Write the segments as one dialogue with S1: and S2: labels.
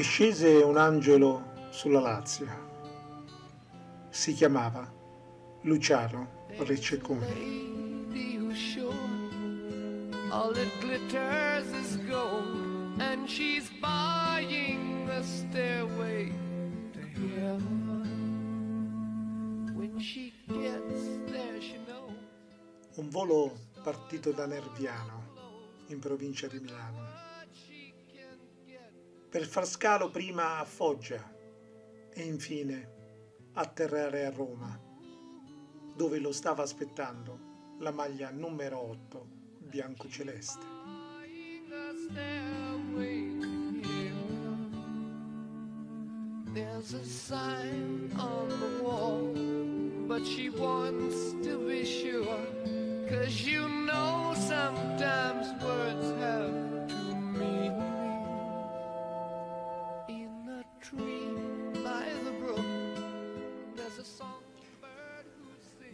S1: E scese un angelo sulla Lazia. Si chiamava Luciano Ricceconi. All that glitters is gold, and she's buying the stairway to heaven. When she gets there, she knows. Un volo partito da Nerviano, in provincia di Milano, per far scalo prima a Foggia e infine atterrare a Roma, dove lo stava aspettando la maglia numero 8 bianco-celeste. There's a sign on the wall, but she wants to be sure. Cause you know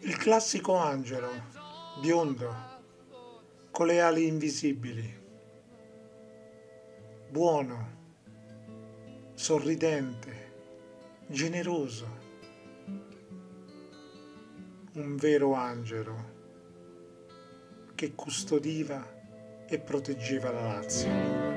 S1: Il classico angelo, biondo, con le ali invisibili, buono, sorridente, generoso, un vero angelo che custodiva e proteggeva la Lazio.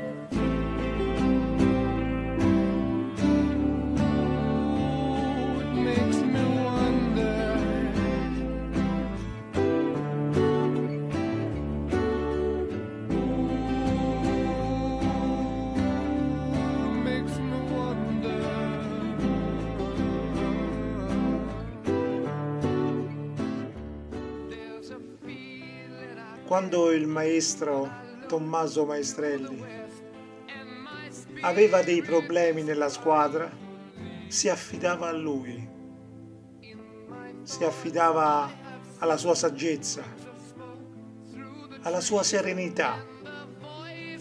S1: Quando il maestro Tommaso Maestrelli aveva dei problemi nella squadra, si affidava a lui, si affidava alla sua saggezza, alla sua serenità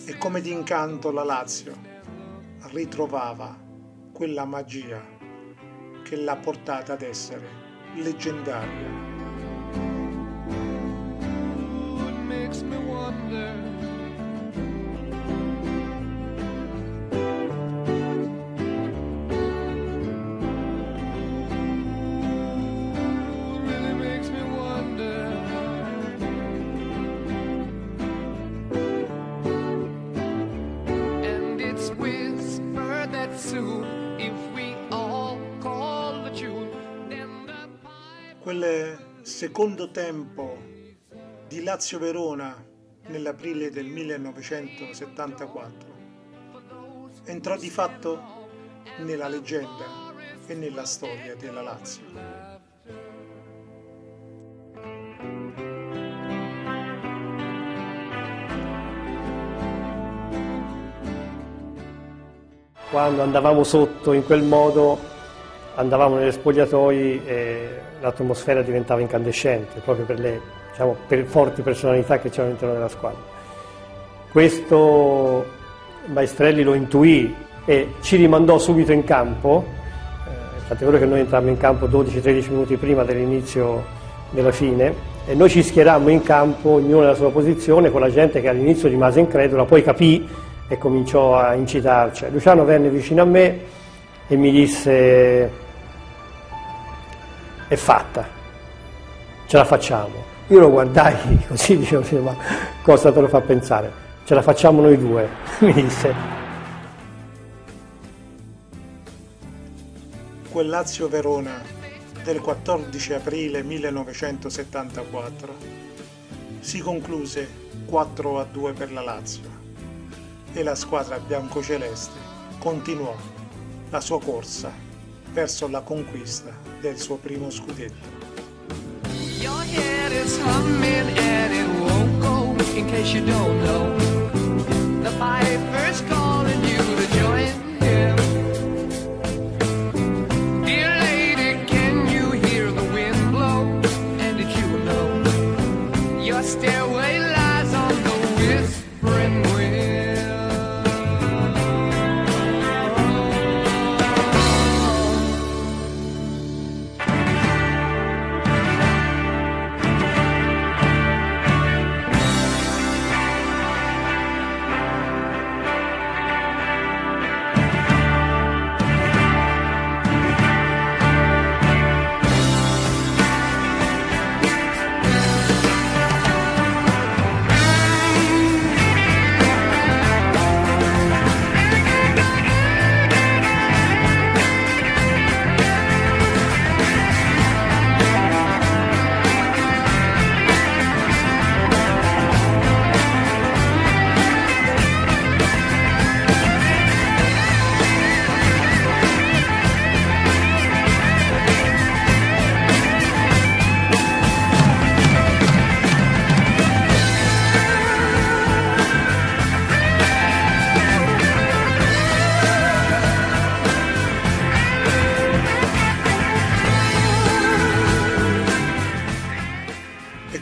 S1: e come d'incanto la Lazio ritrovava quella magia che l'ha portata ad essere leggendaria. Secondo tempo di Lazio-Verona nell'aprile del 1974 entrò di fatto nella leggenda e nella storia della Lazio.
S2: Quando andavamo sotto in quel modo, andavamo negli spogliatoi e l'atmosfera diventava incandescente proprio per le diciamo, per forti personalità che c'erano all'interno della squadra. Questo Maestrelli lo intuì e ci rimandò subito in campo, eh, infatti è vero che noi entrammo in campo 12-13 minuti prima dell'inizio della fine e noi ci schierammo in campo ognuno nella sua posizione con la gente che all'inizio rimase incredula, poi capì e cominciò a incitarci. Luciano venne vicino a me e mi disse è fatta, ce la facciamo. Io lo guardai così, dicevo, ma cosa te lo fa pensare? Ce la facciamo noi due, mi disse.
S1: Quel Lazio-Verona del 14 aprile 1974 si concluse 4 a 2 per la Lazio e la squadra biancoceleste continuò la sua corsa verso la conquista del suo primo scudetto. In case you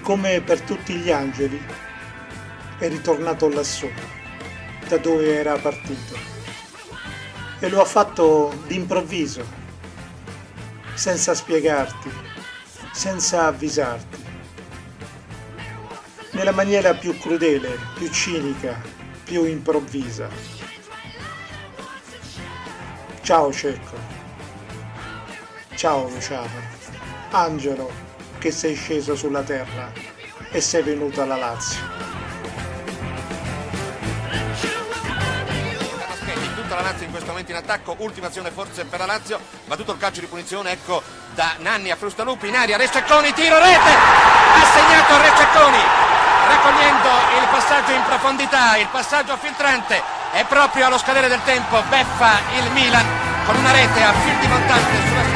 S1: come per tutti gli angeli, è ritornato lassù, da dove era partito. E lo ha fatto d'improvviso, senza spiegarti, senza avvisarti. Nella maniera più crudele, più cinica, più improvvisa. Ciao Cecco. Ciao Luciano. Angelo che sei sceso sulla terra e sei venuto alla Lazio.
S3: in questo momento in attacco, ultima azione forse per la Lazio, ma tutto il calcio di punizione, ecco da Nanni a Frustalupi in aria, Rececconi, tiro rete, ha segnato Rececconi, raccogliendo il passaggio in profondità, il passaggio filtrante, e proprio allo scadere del tempo beffa il Milan con una rete a fil di montante sulla